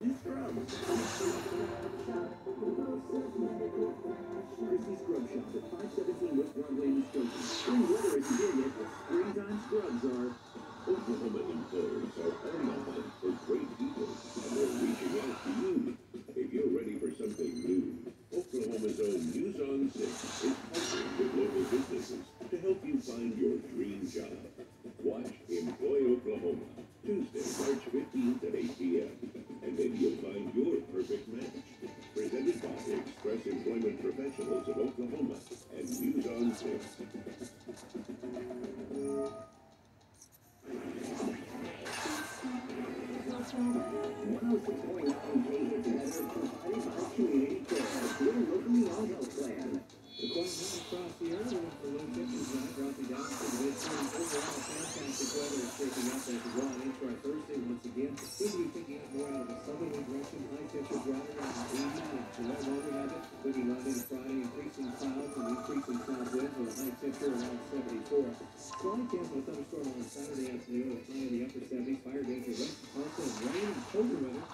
Shop at 517 West Broadway springtime scrubs are. Oklahoma employers are the great people, and they're reaching out to you. If you're ready for something new, Oklahoma's own News on 6 is partnering with local businesses to help you find your dream job. Watch Employ Oklahoma, Tuesday, March 15th at 8 p.m. Professionals Friday, increasing clouds and increasing south winds with a high temperature around 74. Slight chance thunderstorm on Saturday afternoon with high in the upper 70s. Fire danger west. Also rain and colder weather.